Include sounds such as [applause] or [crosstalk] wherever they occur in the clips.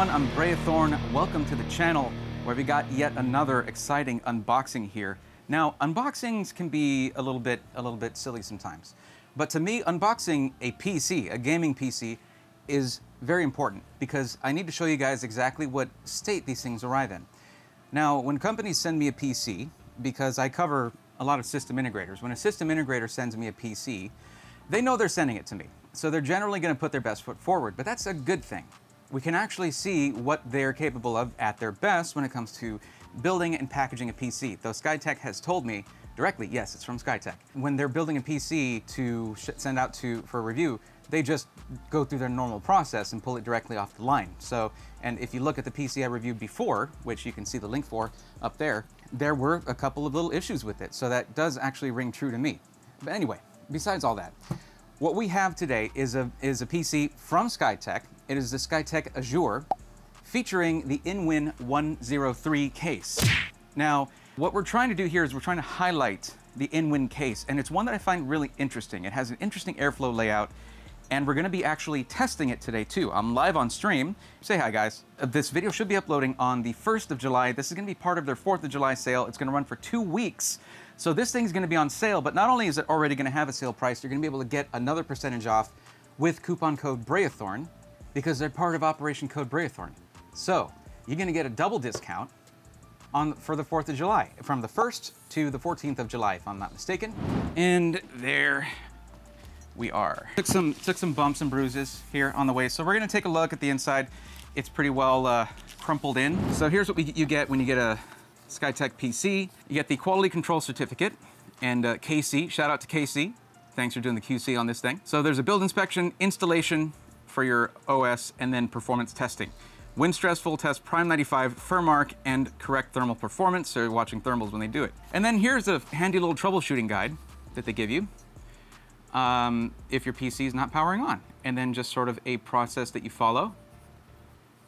everyone, I'm Braethorn. Welcome to the channel where we got yet another exciting unboxing here. Now, unboxings can be a little bit a little bit silly sometimes. But to me, unboxing a PC, a gaming PC, is very important because I need to show you guys exactly what state these things arrive in. Now, when companies send me a PC, because I cover a lot of system integrators, when a system integrator sends me a PC, they know they're sending it to me. So they're generally going to put their best foot forward, but that's a good thing. We can actually see what they're capable of at their best when it comes to building and packaging a PC. Though Skytech has told me directly, yes, it's from Skytech. When they're building a PC to send out to for review, they just go through their normal process and pull it directly off the line. So, and if you look at the PC I reviewed before, which you can see the link for up there, there were a couple of little issues with it. So that does actually ring true to me. But anyway, besides all that, what we have today is a, is a PC from Skytech. It is the Skytech Azure featuring the InWin 103 case. Now, what we're trying to do here is we're trying to highlight the InWin case, and it's one that I find really interesting. It has an interesting airflow layout, and we're gonna be actually testing it today too. I'm live on stream. Say hi, guys. This video should be uploading on the 1st of July. This is gonna be part of their 4th of July sale. It's gonna run for two weeks. So this thing's gonna be on sale, but not only is it already gonna have a sale price, you're gonna be able to get another percentage off with coupon code Braethorn because they're part of Operation Code Braethorn. So you're gonna get a double discount on for the 4th of July, from the 1st to the 14th of July, if I'm not mistaken. And there we are. Took some, took some bumps and bruises here on the way. So we're gonna take a look at the inside. It's pretty well uh, crumpled in. So here's what we, you get when you get a Skytech PC. You get the quality control certificate and uh, KC, shout out to KC. Thanks for doing the QC on this thing. So there's a build inspection, installation for your OS, and then performance testing. WinStress full test Prime 95 Furmark and correct thermal performance, so you're watching thermals when they do it. And then here's a handy little troubleshooting guide that they give you um, if your PC is not powering on. And then just sort of a process that you follow.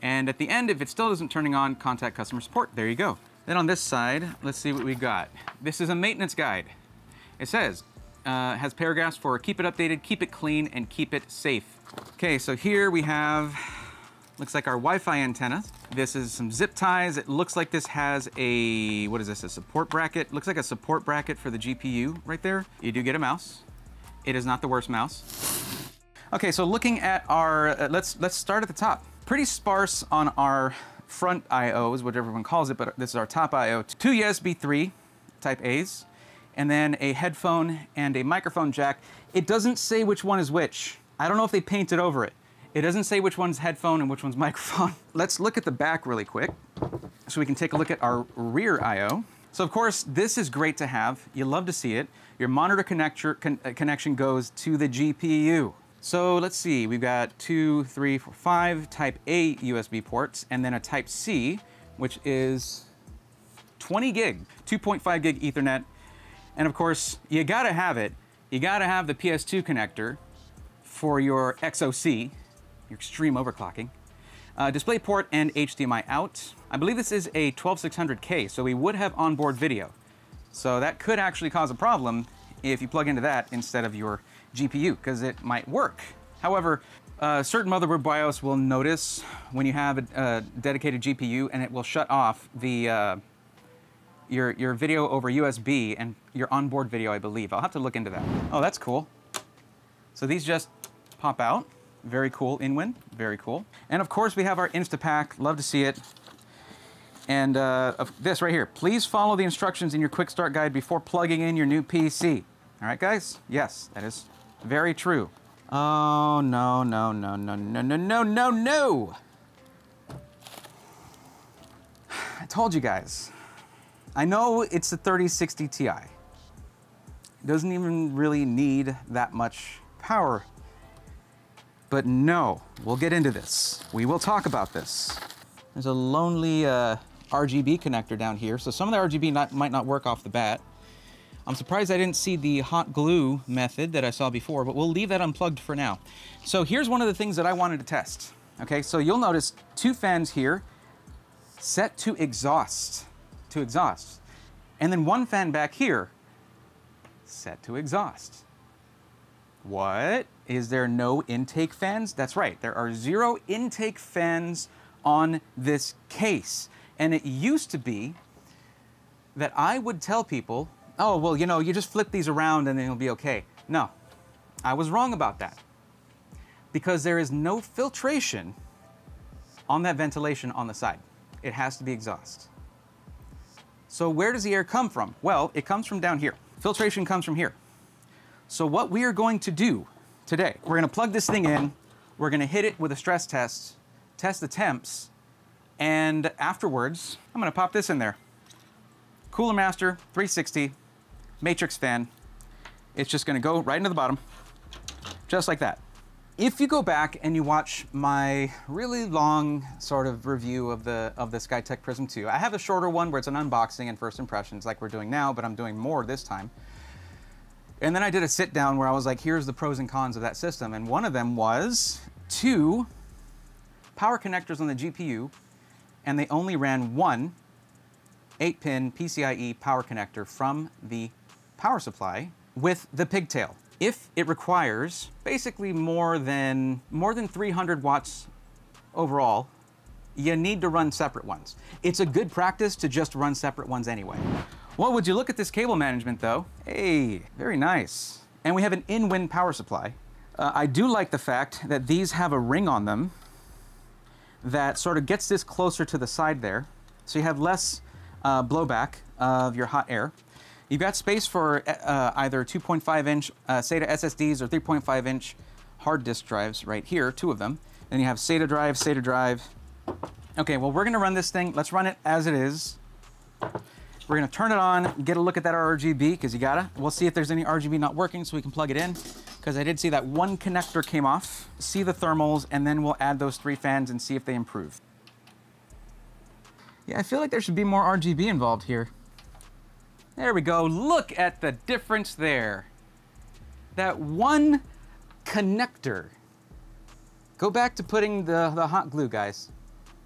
And at the end, if it still isn't turning on, contact customer support. There you go. Then on this side, let's see what we got. This is a maintenance guide. It says, uh, has paragraphs for keep it updated, keep it clean, and keep it safe. Okay, so here we have, looks like our Wi-Fi antenna. This is some zip ties. It looks like this has a, what is this, a support bracket? Looks like a support bracket for the GPU right there. You do get a mouse. It is not the worst mouse. Okay, so looking at our, uh, let's, let's start at the top. Pretty sparse on our front IOs, whatever everyone calls it, but this is our top IO. Two USB 3 type A's, and then a headphone and a microphone jack. It doesn't say which one is which. I don't know if they painted over it. It doesn't say which one's headphone and which one's [laughs] microphone. Let's look at the back really quick so we can take a look at our rear IO. So of course, this is great to have. You love to see it. Your monitor connector, con uh, connection goes to the GPU. So let's see, we've got two, three, four, five Type A USB ports, and then a Type C, which is 20 gig, 2.5 gig Ethernet. And of course, you gotta have it. You gotta have the PS2 connector for your XOC, your extreme overclocking. Uh, DisplayPort and HDMI out. I believe this is a 12600K, so we would have onboard video. So that could actually cause a problem if you plug into that instead of your GPU, because it might work. However, uh, certain motherboard BIOS will notice when you have a, a, dedicated GPU and it will shut off the uh, your, your video over USB and your onboard video, I believe. I'll have to look into that. Oh, that's cool. So these just pop out. Very cool, InWin, very cool. And of course we have our Instapak, love to see it. And uh, this right here, please follow the instructions in your quick start guide before plugging in your new PC. All right, guys? Yes, that is very true. Oh, no, no, no, no, no, no, no, no, no! I told you guys. I know it's a 3060 Ti. It doesn't even really need that much power. But no, we'll get into this. We will talk about this. There's a lonely uh, RGB connector down here, so some of the RGB not, might not work off the bat. I'm surprised I didn't see the hot glue method that I saw before, but we'll leave that unplugged for now. So here's one of the things that I wanted to test. Okay, so you'll notice two fans here set to exhaust, to exhaust. And then one fan back here set to exhaust. What? Is there no intake fans? That's right, there are zero intake fans on this case. And it used to be that I would tell people, oh, well, you know, you just flip these around and then it'll be okay. No, I was wrong about that. Because there is no filtration on that ventilation on the side. It has to be exhaust. So where does the air come from? Well, it comes from down here. Filtration comes from here. So what we are going to do today, we're gonna plug this thing in, we're gonna hit it with a stress test, test the temps, and afterwards, I'm gonna pop this in there. Cooler Master 360 matrix fan. It's just gonna go right into the bottom, just like that. If you go back and you watch my really long sort of review of the of the SkyTech Prism 2, I have a shorter one where it's an unboxing and first impressions like we're doing now, but I'm doing more this time. And then I did a sit down where I was like, here's the pros and cons of that system. And one of them was two power connectors on the GPU, and they only ran one 8 pin PCIe power connector from the power supply with the pigtail. If it requires basically more than, more than 300 watts overall, you need to run separate ones. It's a good practice to just run separate ones anyway. Well, would you look at this cable management though? Hey, very nice. And we have an InWin power supply. Uh, I do like the fact that these have a ring on them that sort of gets this closer to the side there. So you have less uh, blowback of your hot air. You've got space for uh, either 2.5 inch uh, SATA SSDs or 3.5 inch hard disk drives right here, two of them. Then you have SATA drive, SATA drive. Okay, well, we're gonna run this thing. Let's run it as it is. We're gonna turn it on, get a look at that RGB, because you gotta. We'll see if there's any RGB not working so we can plug it in, because I did see that one connector came off. See the thermals, and then we'll add those three fans and see if they improve. Yeah, I feel like there should be more RGB involved here. There we go. Look at the difference there. That one connector. Go back to putting the, the hot glue, guys.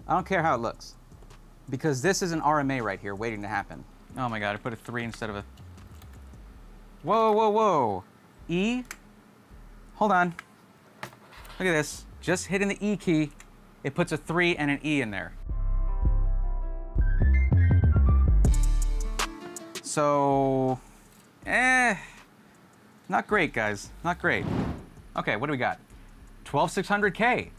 I don't care how it looks. Because this is an RMA right here waiting to happen. Oh my god, I put a 3 instead of a... Whoa, whoa, whoa. E? Hold on. Look at this. Just hitting the E key, it puts a 3 and an E in there. So, eh, not great, guys. Not great. Okay, what do we got? 12600K.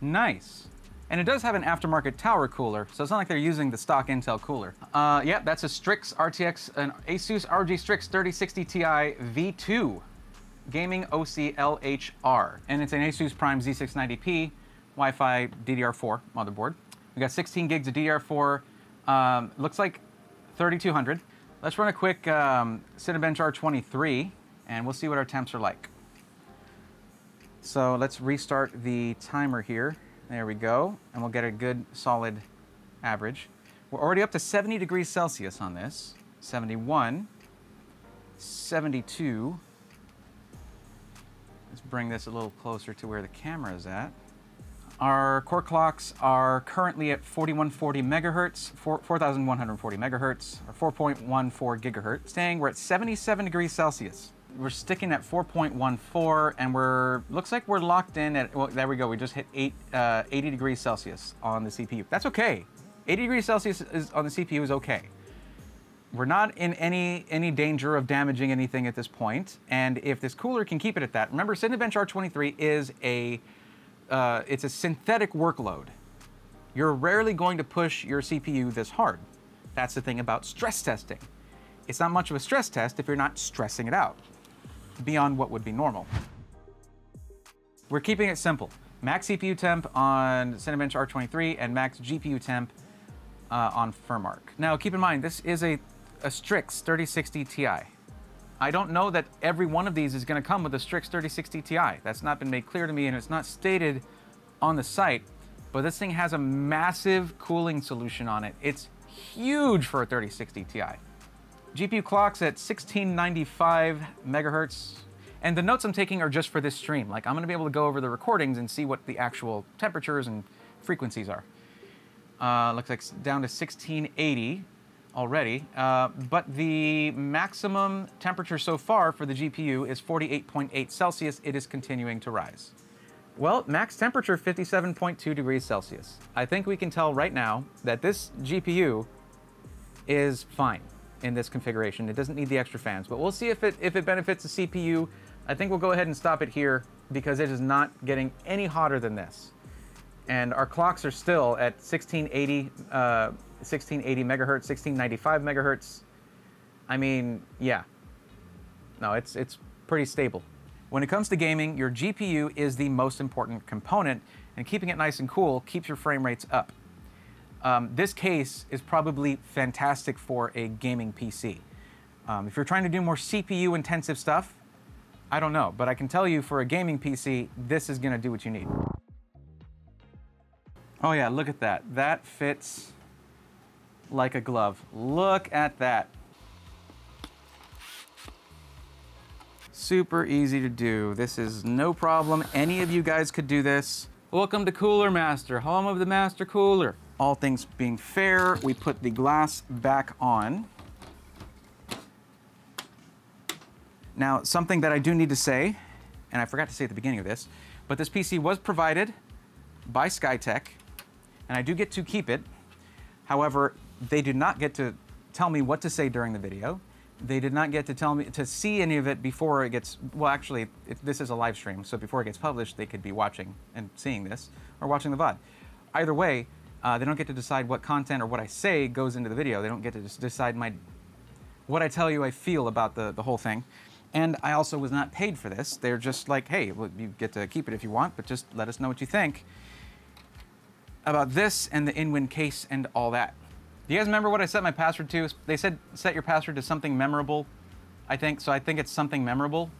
Nice. And it does have an aftermarket tower cooler, so it's not like they're using the stock Intel cooler. Uh, yeah, that's a Strix RTX, an Asus ROG Strix 3060 Ti V2 Gaming OC LHR. And it's an Asus Prime Z690P Wi-Fi DDR4 motherboard. We got 16 gigs of DDR4, um, looks like 3200. Let's run a quick um, Cinebench R23 and we'll see what our temps are like. So let's restart the timer here. There we go. And we'll get a good solid average. We're already up to 70 degrees Celsius on this. 71, 72. Let's bring this a little closer to where the camera is at. Our core clocks are currently at 4140 megahertz, 4140 megahertz, or 4.14 gigahertz. Staying, we're at 77 degrees Celsius we're sticking at 4.14 and we're, looks like we're locked in at, well, there we go. We just hit eight, uh, 80 degrees Celsius on the CPU. That's okay. 80 degrees Celsius is, on the CPU is okay. We're not in any, any danger of damaging anything at this point. And if this cooler can keep it at that, remember Cinebench R23 is a, uh, it's a synthetic workload. You're rarely going to push your CPU this hard. That's the thing about stress testing. It's not much of a stress test if you're not stressing it out beyond what would be normal. We're keeping it simple. Max CPU temp on Cinebench R23 and max GPU temp uh, on FurMark. Now keep in mind, this is a, a Strix 3060 Ti. I don't know that every one of these is gonna come with a Strix 3060 Ti. That's not been made clear to me and it's not stated on the site, but this thing has a massive cooling solution on it. It's huge for a 3060 Ti. GPU clocks at 1695 megahertz. And the notes I'm taking are just for this stream. Like I'm gonna be able to go over the recordings and see what the actual temperatures and frequencies are. Uh, looks like down to 1680 already. Uh, but the maximum temperature so far for the GPU is 48.8 Celsius. It is continuing to rise. Well, max temperature 57.2 degrees Celsius. I think we can tell right now that this GPU is fine in this configuration. It doesn't need the extra fans, but we'll see if it, if it benefits the CPU. I think we'll go ahead and stop it here because it is not getting any hotter than this. And our clocks are still at 1680, uh, 1680 megahertz, 1695 megahertz. I mean, yeah. No, it's, it's pretty stable. When it comes to gaming, your GPU is the most important component, and keeping it nice and cool keeps your frame rates up. Um, this case is probably fantastic for a gaming PC. Um, if you're trying to do more CPU intensive stuff, I don't know, but I can tell you for a gaming PC, this is gonna do what you need. Oh yeah, look at that. That fits like a glove. Look at that. Super easy to do. This is no problem. Any of you guys could do this. Welcome to Cooler Master, home of the Master Cooler. All things being fair, we put the glass back on. Now, something that I do need to say, and I forgot to say at the beginning of this, but this PC was provided by Skytech, and I do get to keep it. However, they did not get to tell me what to say during the video. They did not get to tell me to see any of it before it gets. Well, actually, it, this is a live stream, so before it gets published, they could be watching and seeing this or watching the VOD. Either way, uh, they don't get to decide what content or what I say goes into the video. They don't get to decide my what I tell you I feel about the, the whole thing. And I also was not paid for this. They're just like, hey, well, you get to keep it if you want, but just let us know what you think about this and the InWin case and all that. Do you guys remember what I set my password to? They said set your password to something memorable, I think. So I think it's something memorable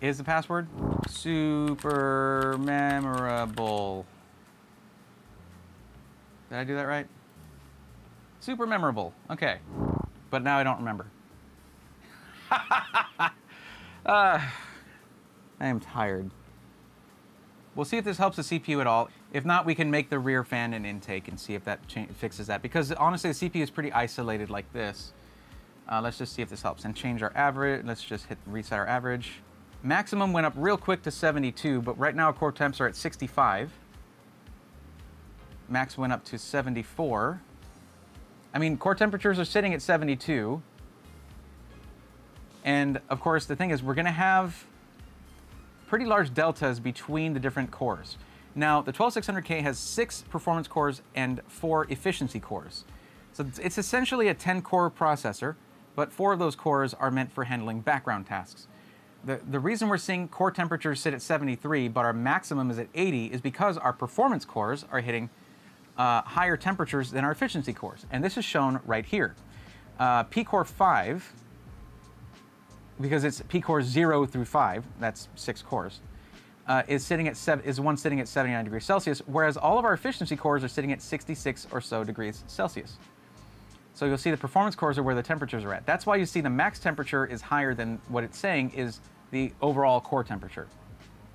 is the password. Super memorable. Did I do that right? Super memorable. Okay. But now I don't remember. uh, [laughs] I am tired. We'll see if this helps the CPU at all. If not, we can make the rear fan an intake and see if that fixes that. Because honestly, the CPU is pretty isolated like this. Uh, let's just see if this helps. And change our average. Let's just hit reset our average. Maximum went up real quick to 72, but right now core temps are at 65. Max went up to 74. I mean, core temperatures are sitting at 72. And of course, the thing is, we're going to have pretty large deltas between the different cores. Now, the 12600K has six performance cores and four efficiency cores. So it's essentially a 10 core processor, but four of those cores are meant for handling background tasks. The, the reason we're seeing core temperatures sit at 73, but our maximum is at 80, is because our performance cores are hitting uh, higher temperatures than our efficiency cores. And this is shown right here. Uh, P-Core 5 because it's P core 0 through 5, that's six cores, uh, is sitting at seven, is one sitting at 79 degrees Celsius, whereas all of our efficiency cores are sitting at 66 or so degrees Celsius. So you'll see the performance cores are where the temperatures are at. That's why you see the max temperature is higher than what it's saying is the overall core temperature.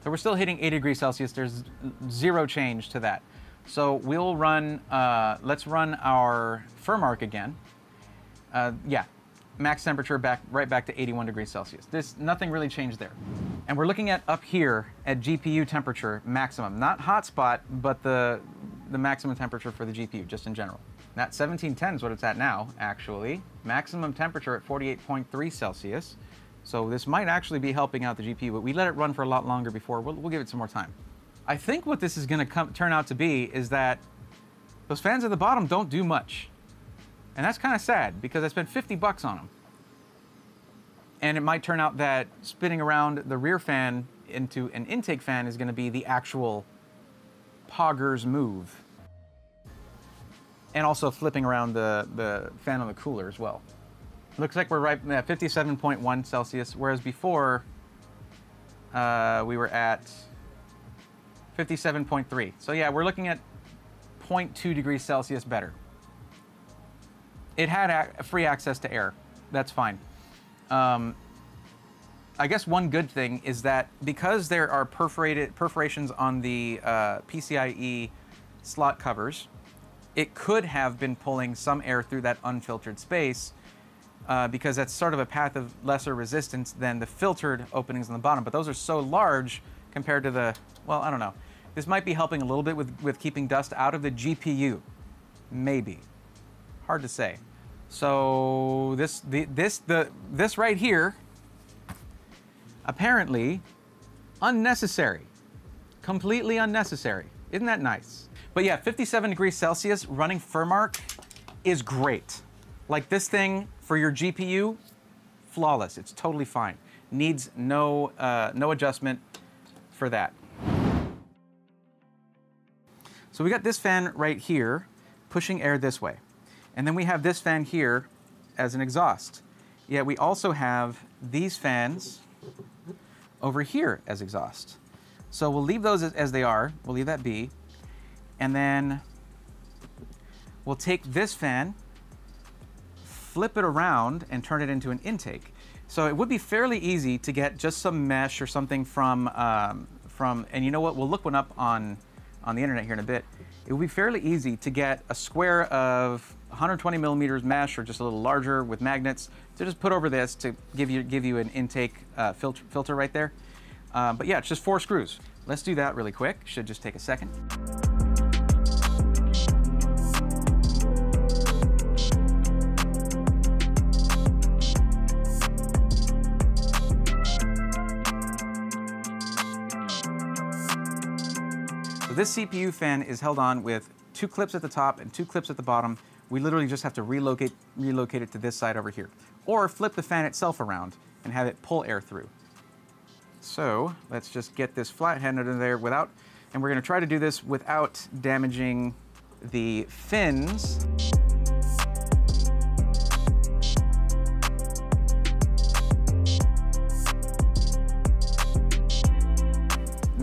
So we're still hitting 80 degrees Celsius. There's zero change to that. So we'll run, uh, let's run our FurMark again. Uh, yeah, max temperature back right back to 81 degrees Celsius. This nothing really changed there. And we're looking at up here at GPU temperature maximum, not hotspot, but the the maximum temperature for the GPU just in general. That 1710 is what it's at now, actually. Maximum temperature at 48.3 Celsius. So this might actually be helping out the GPU, but we let it run for a lot longer before. We'll, we'll give it some more time. I think what this is going to turn out to be is that those fans at the bottom don't do much. And that's kind of sad because I spent 50 bucks on them. And it might turn out that spinning around the rear fan into an intake fan is going to be the actual Poggers move. And also flipping around the, the fan on the cooler as well. Looks like we're right at 57.1 Celsius, whereas before uh, we were at 57.3. So yeah, we're looking at 0.2 degrees Celsius better. It had free access to air. That's fine. Um, I guess one good thing is that because there are perforated perforations on the uh, PCIe slot covers, it could have been pulling some air through that unfiltered space uh, because that's sort of a path of lesser resistance than the filtered openings on the bottom. But those are so large compared to the, well, I don't know. This might be helping a little bit with, with keeping dust out of the GPU. Maybe. Hard to say. So this, the, this, the, this right here, apparently unnecessary. Completely unnecessary. Isn't that nice? But yeah, 57 degrees Celsius running Furmark is great. Like this thing for your GPU, flawless. It's totally fine. Needs no, uh, no adjustment for that. So we got this fan right here pushing air this way. And then we have this fan here as an exhaust. Yet we also have these fans over here as exhaust. So we'll leave those as, they are. We'll leave that be. And then we'll take this fan, flip it around, and turn it into an intake. So it would be fairly easy to get just some mesh or something from, um, from and you know what, we'll look one up on, on the internet here in a bit. It would be fairly easy to get a square of 120 millimeters mesh or just a little larger with magnets to just put over this to give you, give you an intake uh, filter, filter right there. Uh, but yeah, it's just four screws. Let's do that really quick. Should just take a second. This CPU fan is held on with two clips at the top and two clips at the bottom. We literally just have to relocate, relocate it to this side over here. Or flip the fan itself around and have it pull air through. So let's just get this flathead under there without, and we're gonna try to do this without damaging the fins.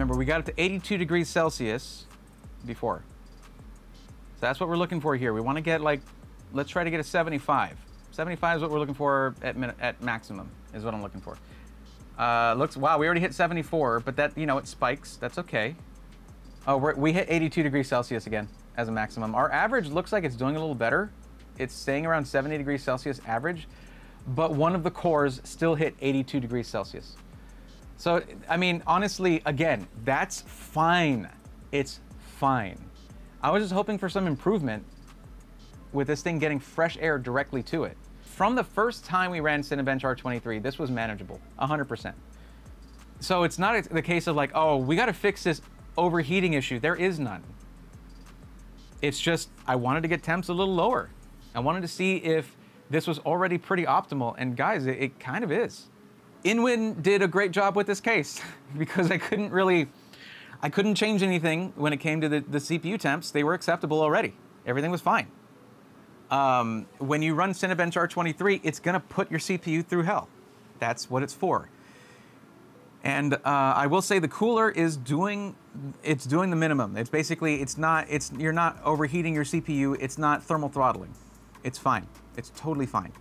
Remember, we got it to 82 degrees Celsius before. So that's what we're looking for here. We wanna get like, let's try to get a 75. 75 is what we're looking for at, at maximum, is what I'm looking for. Uh, looks, wow, we already hit 74, but that, you know, it spikes. That's okay. Oh, we hit 82 degrees Celsius again as a maximum. Our average looks like it's doing a little better. It's staying around 70 degrees Celsius average, but one of the cores still hit 82 degrees Celsius. So, I mean, honestly, again, that's fine. It's fine. I was just hoping for some improvement with this thing getting fresh air directly to it. From the first time we ran Cinebench R23, this was manageable, 100%. So it's not the case of like, oh, we got to fix this overheating issue. There is none. It's just, I wanted to get temps a little lower. I wanted to see if this was already pretty optimal. And guys, it, it kind of is. Inwin did a great job with this case [laughs] because I couldn't really, I couldn't change anything when it came to the, the CPU temps. They were acceptable already. Everything was fine. Um, when you run Cinebench R23, it's going to put your CPU through hell. That's what it's for. And uh, I will say the cooler is doing it's doing the minimum. It's basically it's not it's you're not overheating your CPU. It's not thermal throttling. It's fine. It's totally fine.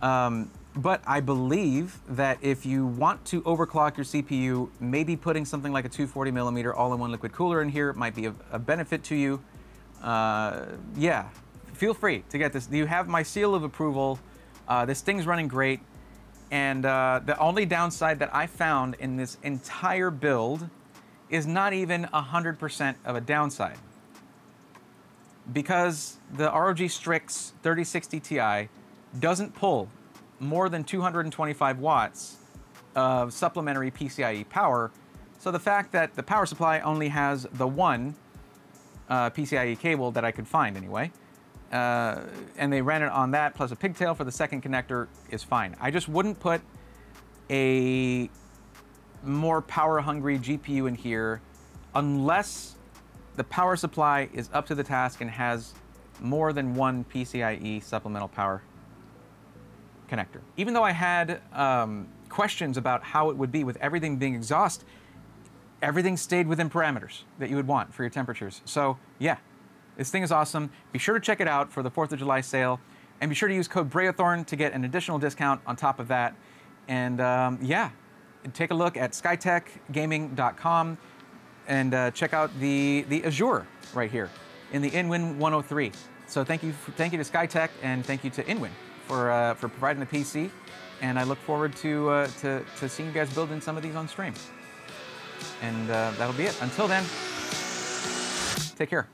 Um, but I believe that if you want to overclock your CPU, maybe putting something like a 240 millimeter all-in-one liquid cooler in here might be a, a benefit to you. Uh, yeah, feel free to get this. You have my seal of approval. Uh, this thing's running great. And uh, the only downside that I found in this entire build is not even 100% of a downside. Because the ROG Strix 3060 Ti doesn't pull more than 225 watts of supplementary PCIe power. So the fact that the power supply only has the one uh, PCIe cable that I could find anyway, uh, and they ran it on that plus a pigtail for the second connector is fine. I just wouldn't put a more power hungry GPU in here unless the power supply is up to the task and has more than one PCIe supplemental power connector. Even though I had um, questions about how it would be with everything being exhaust, everything stayed within parameters that you would want for your temperatures. So yeah, this thing is awesome. Be sure to check it out for the 4th of July sale. And be sure to use code Braethorn to get an additional discount on top of that. And um, yeah, take a look at skytechgaming.com and uh, check out the, the Azure right here in the Inwin 103. So thank you, thank you to Skytech and thank you to Inwin for, uh, for providing the PC. And I look forward to, uh, to, to, seeing you guys building some of these on stream. And uh, that'll be it. Until then, take care.